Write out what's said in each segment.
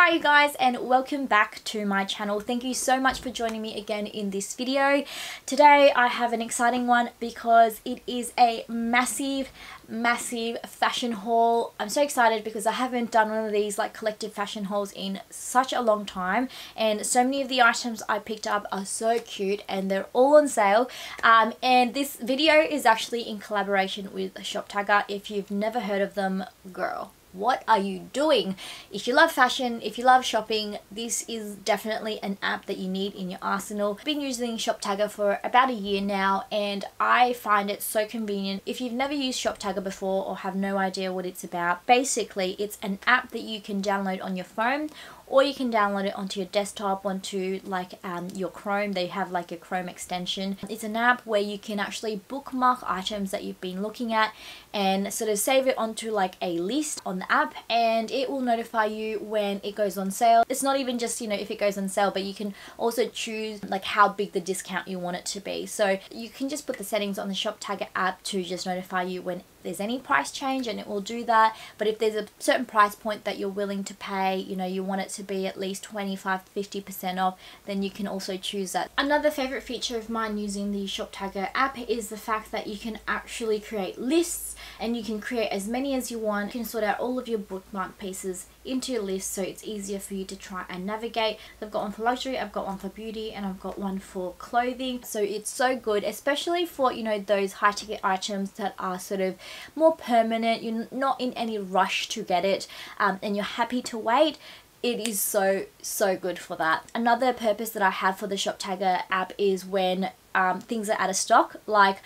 Hi you guys and welcome back to my channel. Thank you so much for joining me again in this video. Today I have an exciting one because it is a massive massive fashion haul. I'm so excited because I haven't done one of these like collective fashion hauls in such a long time and so many of the items I picked up are so cute and they're all on sale um, and this video is actually in collaboration with Shoptagr. If you've never heard of them, girl what are you doing? If you love fashion, if you love shopping, this is definitely an app that you need in your arsenal. I've been using Shoptagr for about a year now and I find it so convenient. If you've never used Shoptagr before or have no idea what it's about, basically it's an app that you can download on your phone or you can download it onto your desktop onto like um, your Chrome. They have like a Chrome extension. It's an app where you can actually bookmark items that you've been looking at and sort of save it onto like a list on the app and it will notify you when it goes on sale. It's not even just you know if it goes on sale but you can also choose like how big the discount you want it to be. So you can just put the settings on the Shop Shoptagr app to just notify you when there's any price change and it will do that but if there's a certain price point that you're willing to pay you know you want it to be at least 25 50% off then you can also choose that. Another favorite feature of mine using the Shoptagr app is the fact that you can actually create lists and you can create as many as you want. You can sort out all of your bookmark pieces into your list so it's easier for you to try and navigate. I've got one for luxury, I've got one for beauty, and I've got one for clothing. So it's so good, especially for, you know, those high ticket items that are sort of more permanent. You're not in any rush to get it um, and you're happy to wait it is so so good for that another purpose that i have for the Shoptagr app is when um, things are out of stock like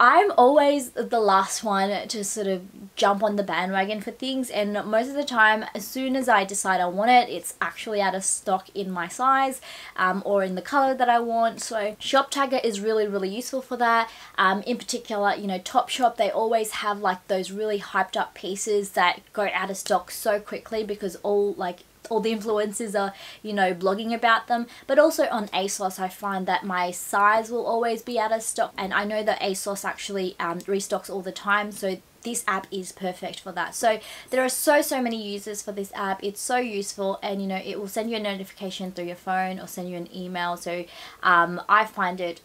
I'm always the last one to sort of jump on the bandwagon for things and most of the time as soon as I decide I want it it's actually out of stock in my size um, or in the color that I want. So Shop Shoptagr is really really useful for that. Um, in particular you know Topshop they always have like those really hyped up pieces that go out of stock so quickly because all like all the influencers are, you know, blogging about them. But also on ASOS, I find that my size will always be out of stock. And I know that ASOS actually um, restocks all the time. So this app is perfect for that. So there are so, so many users for this app. It's so useful and, you know, it will send you a notification through your phone or send you an email. So um, I find it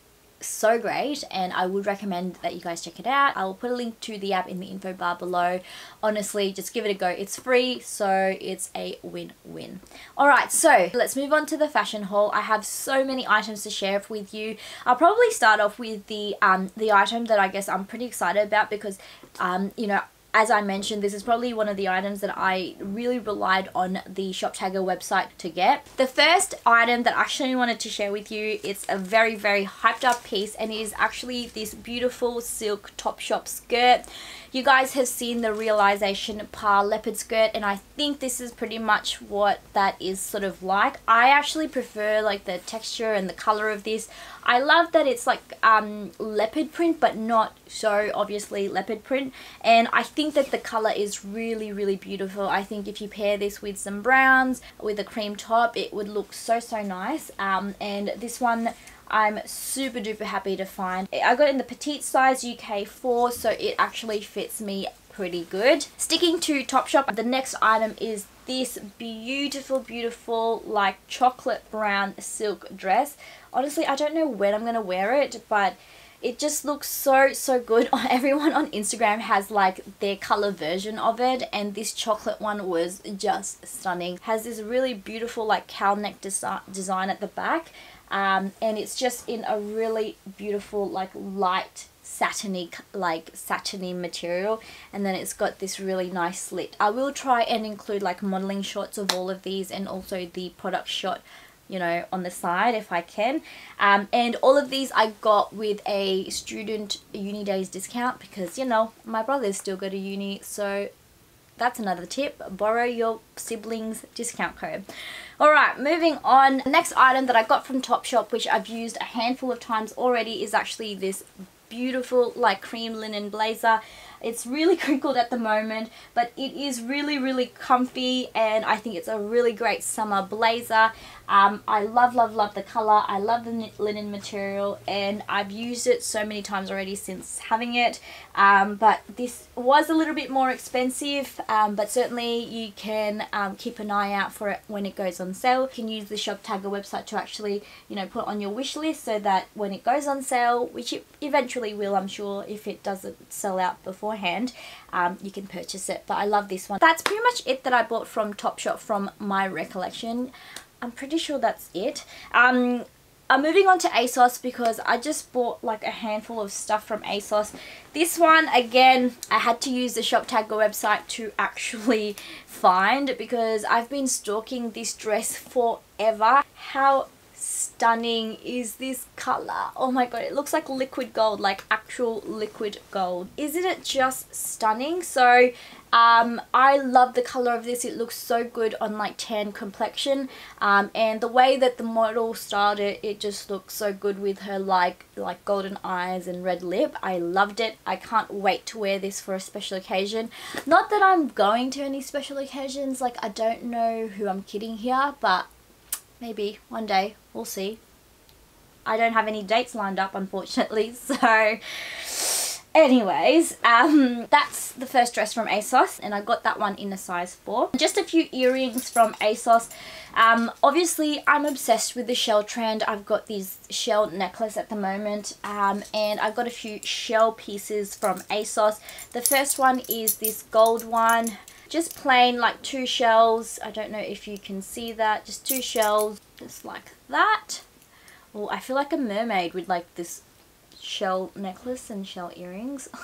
so great and I would recommend that you guys check it out. I will put a link to the app in the info bar below. Honestly, just give it a go. It's free, so it's a win-win. Alright, so let's move on to the fashion haul. I have so many items to share with you. I'll probably start off with the um, the item that I guess I'm pretty excited about because, um, you know, as I mentioned, this is probably one of the items that I really relied on the Shoptagr website to get. The first item that I actually wanted to share with you, it's a very, very hyped up piece and it is actually this beautiful silk Topshop skirt. You guys have seen the Realisation Par leopard skirt and I think this is pretty much what that is sort of like. I actually prefer like the texture and the color of this. I love that it's like um, leopard print but not so obviously leopard print and I think that the color is really really beautiful. I think if you pair this with some browns with a cream top it would look so so nice um, and this one I'm super duper happy to find. I got in the petite size UK 4 so it actually fits me pretty good. Sticking to Topshop, the next item is this beautiful, beautiful like chocolate brown silk dress. Honestly, I don't know when I'm going to wear it, but it just looks so so good. Everyone on instagram has like their color version of it and this chocolate one was just stunning. Has this really beautiful like cow neck desi design at the back um, and it's just in a really beautiful like light satiny like satiny material and then it's got this really nice slit I will try and include like modeling shots of all of these and also the product shot you know on the side if I can. Um, and all of these I got with a student uni days discount because you know my brothers still go to uni so that's another tip borrow your siblings discount code. Alright moving on. Next item that I got from Topshop which I've used a handful of times already is actually this beautiful like cream linen blazer. It's really crinkled at the moment, but it is really, really comfy and I think it's a really great summer blazer. Um, I love, love, love the colour. I love the linen material and I've used it so many times already since having it. Um, but this was a little bit more expensive, um, but certainly you can um, keep an eye out for it when it goes on sale. You can use the Shop Shoptagr website to actually, you know, put on your wish list so that when it goes on sale, which it eventually will, I'm sure, if it doesn't sell out beforehand, um, you can purchase it. But I love this one. That's pretty much it that I bought from Topshop from my recollection. I'm pretty sure that's it. Um, I'm moving on to ASOS because I just bought like a handful of stuff from ASOS. This one, again, I had to use the Shoptagr website to actually find because I've been stalking this dress forever. How stunning is this color oh my god it looks like liquid gold like actual liquid gold isn't it just stunning so um, I love the color of this. It looks so good on like tan complexion. Um, and the way that the model styled it, it just looks so good with her like like golden eyes and red lip. I loved it. I can't wait to wear this for a special occasion. Not that I'm going to any special occasions. Like I don't know who I'm kidding here, but maybe one day we'll see. I don't have any dates lined up unfortunately so anyways um, that's the first dress from ASOS and I got that one in a size 4. Just a few earrings from ASOS. Um, obviously I'm obsessed with the shell trend. I've got these shell necklace at the moment um, and I've got a few shell pieces from ASOS. The first one is this gold one. Just plain like two shells. I don't know if you can see that. Just two shells just like that. Oh I feel like a mermaid with like this shell necklace and shell earrings.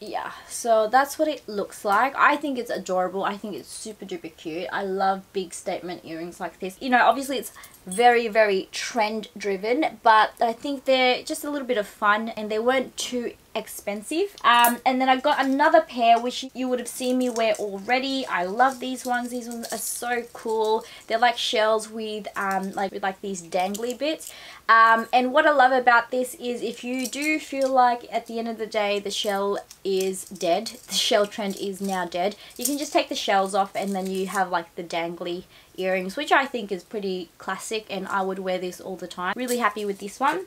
Yeah so that's what it looks like. I think it's adorable. I think it's super duper cute. I love big statement earrings like this. You know obviously it's very very trend driven but I think they're just a little bit of fun and they weren't too expensive. Um, and then I got another pair which you would have seen me wear already. I love these ones. These ones are so cool. They're like shells with um, like with like these dangly bits. Um, and what I love about this is if you do feel like at the end of the day the shell is dead the shell trend is now dead you can just take the shells off and then you have like the dangly earrings which I think is pretty classic and I would wear this all the time. Really happy with this one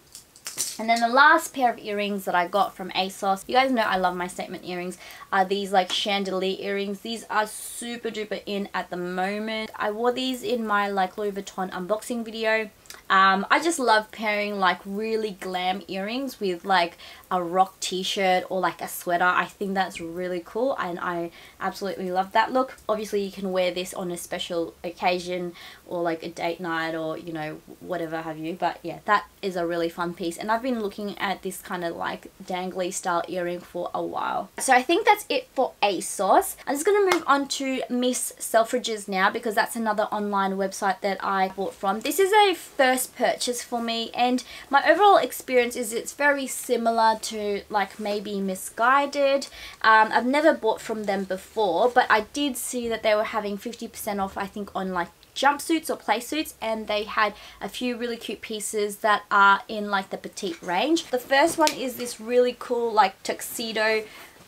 and then the last pair of earrings that I got from ASOS, you guys know I love my statement earrings, are these like chandelier earrings. These are super duper in at the moment. I wore these in my like Louis Vuitton unboxing video. Um, I just love pairing like really glam earrings with like a rock t-shirt or like a sweater. I think that's really cool and I absolutely love that look. Obviously you can wear this on a special occasion or like a date night or you know whatever have you but yeah that is a really fun piece and I've been looking at this kind of like dangly style earring for a while. So I think that's it for ASOS. I'm just going to move on to Miss Selfridges now because that's another online website that I bought from. This is a first purchase for me and my overall experience is it's very similar to like maybe Missguided. Um, I've never bought from them before but I did see that they were having 50% off I think on like jumpsuits or play suits and they had a few really cute pieces that are in like the petite range. The first one is this really cool like tuxedo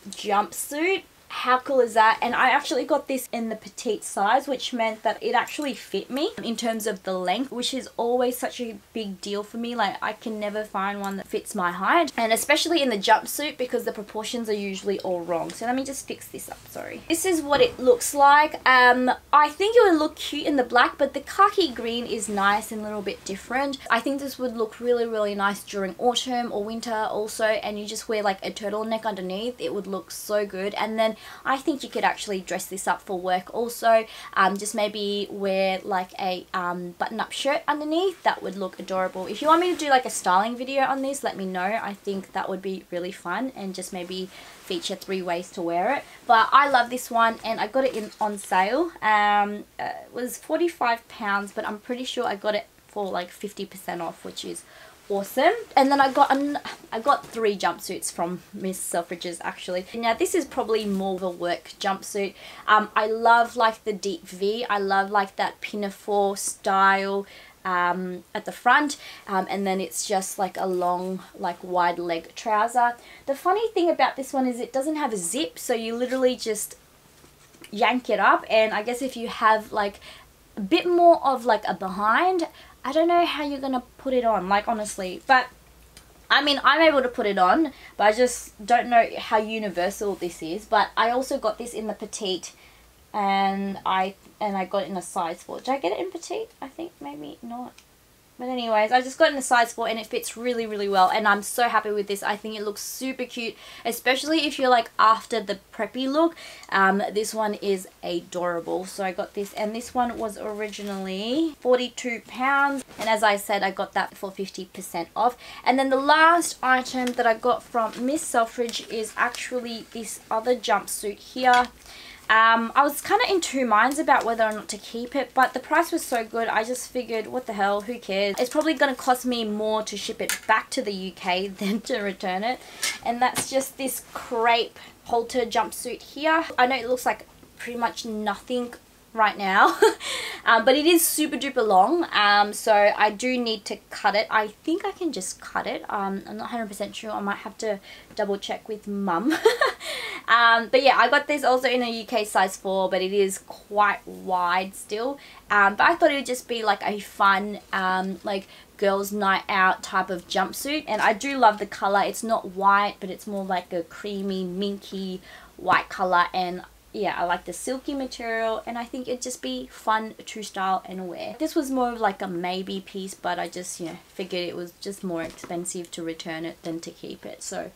jumpsuit how cool is that? And I actually got this in the petite size, which meant that it actually fit me in terms of the length, which is always such a big deal for me. Like I can never find one that fits my height. And especially in the jumpsuit because the proportions are usually all wrong. So let me just fix this up, sorry. This is what it looks like. Um, I think it would look cute in the black, but the khaki green is nice and a little bit different. I think this would look really, really nice during autumn or winter also. And you just wear like a turtleneck underneath. It would look so good. And then I think you could actually dress this up for work also. Um, just maybe wear like a um, button-up shirt underneath. That would look adorable. If you want me to do like a styling video on this, let me know. I think that would be really fun and just maybe feature three ways to wear it. But I love this one and I got it in on sale. Um, uh, it was £45 but I'm pretty sure I got it for like 50% off which is awesome. And then I got an, I got three jumpsuits from Miss Selfridges actually. Now this is probably more of a work jumpsuit. Um, I love like the deep V. I love like that pinafore style um, at the front um, and then it's just like a long like wide leg trouser. The funny thing about this one is it doesn't have a zip so you literally just yank it up and I guess if you have like a bit more of like a behind I don't know how you're gonna put it on like honestly but I mean, I'm able to put it on, but I just don't know how universal this is. But I also got this in the petite, and I and I got it in a size 4. Did I get it in petite? I think maybe not. But anyways, I just got in a size 4 and it fits really, really well. And I'm so happy with this. I think it looks super cute, especially if you're like after the preppy look. Um, this one is adorable. So I got this and this one was originally £42. And as I said, I got that for 50% off. And then the last item that I got from Miss Selfridge is actually this other jumpsuit here. Um, I was kind of in two minds about whether or not to keep it, but the price was so good, I just figured, what the hell, who cares? It's probably going to cost me more to ship it back to the UK than to return it. And that's just this crepe halter jumpsuit here. I know it looks like pretty much nothing right now. Um, but it is super duper long um, so I do need to cut it. I think I can just cut it. Um, I'm not 100% sure. I might have to double check with mum. Um, but yeah I got this also in a UK size 4 but it is quite wide still. Um, but I thought it would just be like a fun um, like girls night out type of jumpsuit. And I do love the color. It's not white but it's more like a creamy minky white color. And yeah, I like the silky material and I think it'd just be fun to style and wear. This was more of like a maybe piece, but I just, you know, figured it was just more expensive to return it than to keep it. So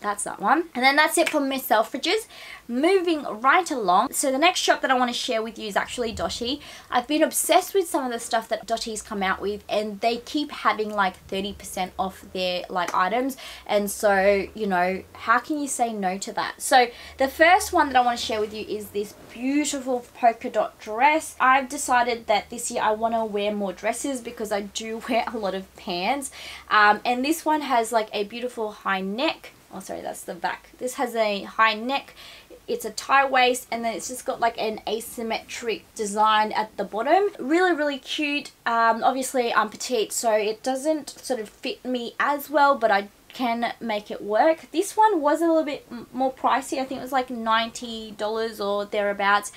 that's that one. And then that's it for Miss Selfridges. Moving right along. So the next shop that I want to share with you is actually Dotti. I've been obsessed with some of the stuff that Dotti's come out with and they keep having like 30% off their like items. And so, you know, how can you say no to that? So the first one that I want to share with you is this beautiful polka dot dress. I've decided that this year I want to wear more dresses because I do wear a lot of pants. Um, and this one has like a beautiful high neck oh sorry that's the back. This has a high neck it's a tie waist and then it's just got like an asymmetric design at the bottom. Really really cute. Um, obviously I'm petite so it doesn't sort of fit me as well but I can make it work. This one was a little bit more pricey. I think it was like $90 or thereabouts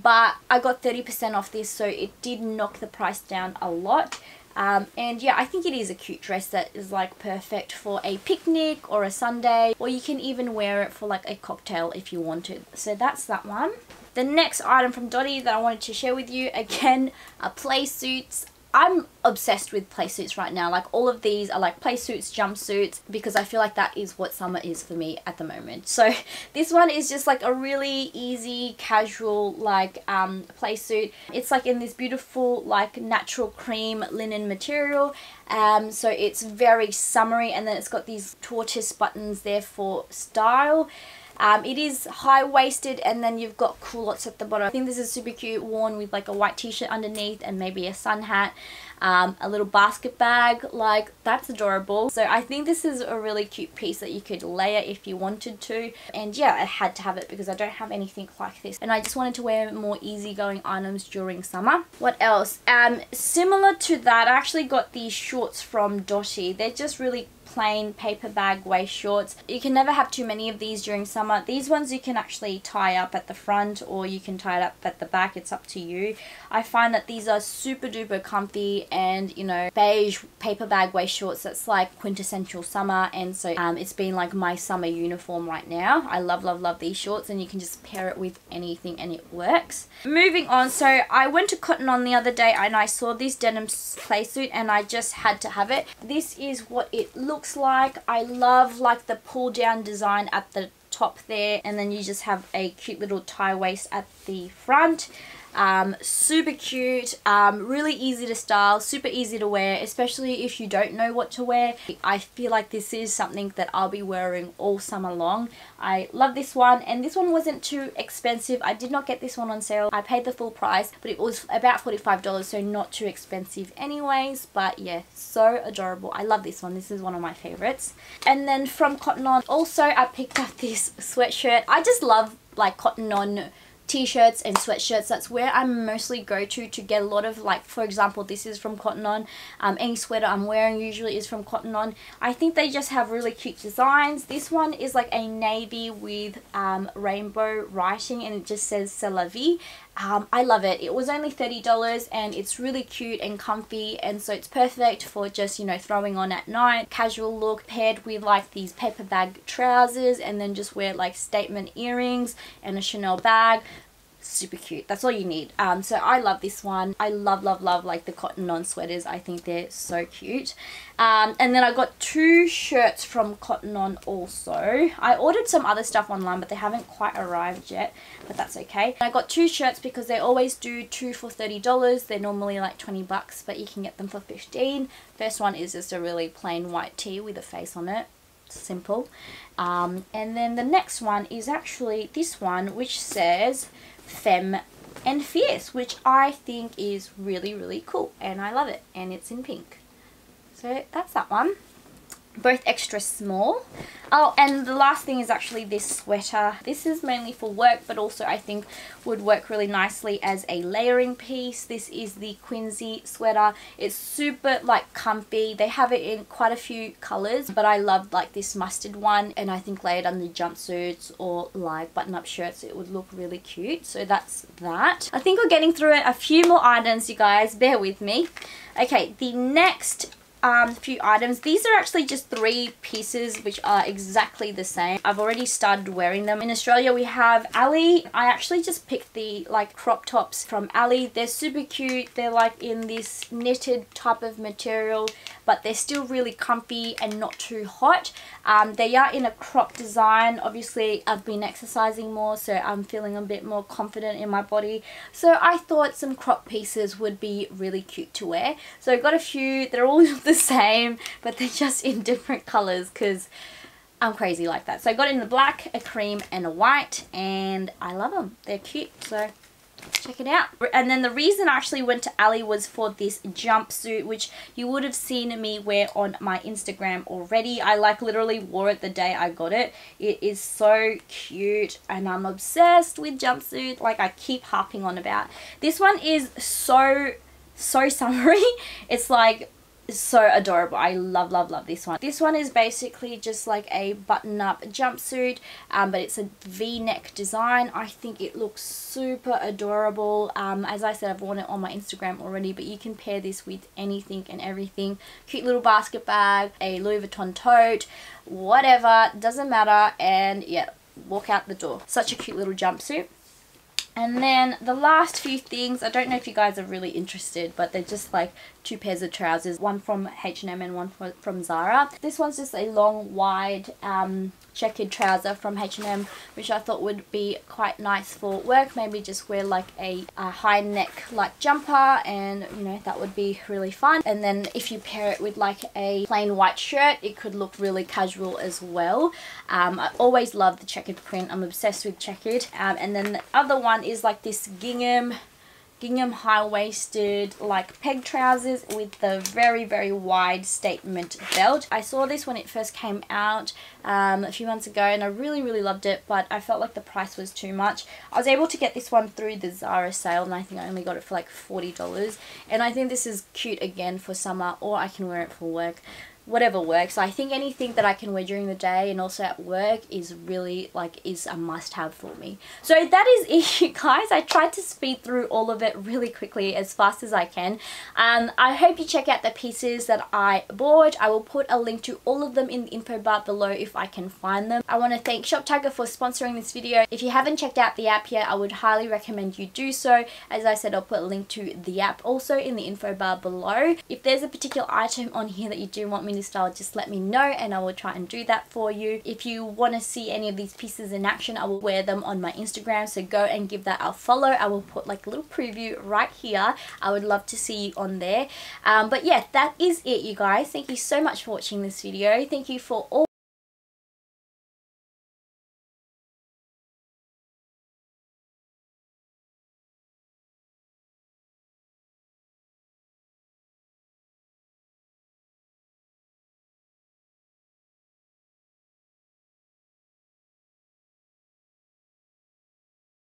but I got 30% off this so it did knock the price down a lot um, and yeah, I think it is a cute dress that is like perfect for a picnic or a Sunday, or you can even wear it for like a cocktail if you wanted. So that's that one. The next item from Dotti that I wanted to share with you, again, are play suits. I'm obsessed with play suits right now. Like all of these are like play suits, jumpsuits, because I feel like that is what summer is for me at the moment. So this one is just like a really easy, casual like um, play suit. It's like in this beautiful like natural cream linen material. Um, so it's very summery and then it's got these tortoise buttons there for style. Um, it is high-waisted and then you've got culottes at the bottom. I think this is super cute, worn with like a white t-shirt underneath and maybe a sun hat. Um, a little basket bag, like that's adorable. So I think this is a really cute piece that you could layer if you wanted to. And yeah, I had to have it because I don't have anything like this. And I just wanted to wear more easygoing items during summer. What else? Um, similar to that, I actually got these shorts from Dotti. They're just really plain paper bag waist shorts. You can never have too many of these during summer. These ones you can actually tie up at the front or you can tie it up at the back. It's up to you. I find that these are super duper comfy and you know beige paper bag waist shorts that's like quintessential summer and so um, it's been like my summer uniform right now. I love love love these shorts and you can just pair it with anything and it works. Moving on so I went to Cotton On the other day and I saw this denim play suit and I just had to have it. This is what it looks looks like. I love like the pull down design at the top there and then you just have a cute little tie waist at the front um, super cute, um, really easy to style, super easy to wear, especially if you don't know what to wear. I feel like this is something that I'll be wearing all summer long. I love this one and this one wasn't too expensive. I did not get this one on sale. I paid the full price, but it was about $45, so not too expensive anyways. But yeah, so adorable. I love this one. This is one of my favorites. And then from Cotton On, also I picked up this sweatshirt. I just love like Cotton On t-shirts and sweatshirts that's where I mostly go to to get a lot of like for example this is from Cotton On. Um, any sweater I'm wearing usually is from Cotton On. I think they just have really cute designs. This one is like a navy with um, rainbow writing and it just says C'est la vie. Um, I love it. It was only $30 and it's really cute and comfy and so it's perfect for just, you know, throwing on at night. Casual look paired with like these paper bag trousers and then just wear like statement earrings and a Chanel bag super cute. That's all you need. Um so i love this one. I love love love like the cotton on sweaters. I think they're so cute. Um and then i got two shirts from cotton on also. I ordered some other stuff online but they haven't quite arrived yet but that's okay. I got two shirts because they always do two for 30 dollars. They're normally like 20 bucks but you can get them for 15 first one is just a really plain white tee with a face on it. Simple. Um, and then the next one is actually this one which says Femme and Fierce, which I think is really, really cool. And I love it. And it's in pink. So that's that one both extra small. Oh, and the last thing is actually this sweater. This is mainly for work, but also I think would work really nicely as a layering piece. This is the Quincy sweater. It's super like comfy. They have it in quite a few colors, but I love like this mustard one, and I think layered under the jumpsuits or like button-up shirts, it would look really cute. So that's that. I think we're getting through a few more items, you guys. Bear with me. Okay, the next um, few items. These are actually just three pieces which are exactly the same. I've already started wearing them. In Australia we have Ally. I actually just picked the like crop tops from Ally. They're super cute. They're like in this knitted type of material but they're still really comfy and not too hot. Um, they are in a crop design. Obviously, I've been exercising more, so I'm feeling a bit more confident in my body. So I thought some crop pieces would be really cute to wear. So I got a few. They're all the same, but they're just in different colors because I'm crazy like that. So I got in the black, a cream, and a white, and I love them. They're cute, so check it out. And then the reason I actually went to Ally was for this jumpsuit, which you would have seen me wear on my Instagram already. I like literally wore it the day I got it. It is so cute and I'm obsessed with jumpsuit, like I keep harping on about. This one is so, so summery. It's like so adorable. I love, love, love this one. This one is basically just like a button-up jumpsuit, um, but it's a v-neck design. I think it looks super adorable. Um, as I said, I've worn it on my Instagram already, but you can pair this with anything and everything. Cute little basket bag, a Louis Vuitton tote, whatever, doesn't matter, and yeah, walk out the door. Such a cute little jumpsuit. And then the last few things, I don't know if you guys are really interested, but they're just like two pairs of trousers, one from H&M and one from Zara. This one's just a long, wide um, checkered trouser from H&M which I thought would be quite nice for work. Maybe just wear like a, a, high neck like jumper and you know that would be really fun. And then if you pair it with like a plain white shirt it could look really casual as well. Um, I always love the checkered print. I'm obsessed with checkered. Um, and then the other one is like this gingham gingham high-waisted like peg trousers with the very very wide statement belt. I saw this when it first came out um, a few months ago and I really really loved it but I felt like the price was too much. I was able to get this one through the Zara sale and I think I only got it for like $40 and I think this is cute again for summer or I can wear it for work whatever works. I think anything that I can wear during the day and also at work is really like is a must have for me. So that is it guys. I tried to speed through all of it really quickly as fast as I can. Um, I hope you check out the pieces that I bought. I will put a link to all of them in the info bar below if I can find them. I want to thank Shoptagr for sponsoring this video. If you haven't checked out the app yet, I would highly recommend you do so. As I said, I'll put a link to the app also in the info bar below. If there's a particular item on here that you do want me style just let me know and I will try and do that for you. If you want to see any of these pieces in action I will wear them on my Instagram so go and give that a follow. I will put like a little preview right here. I would love to see you on there. Um, but yeah that is it you guys. Thank you so much for watching this video. Thank you for all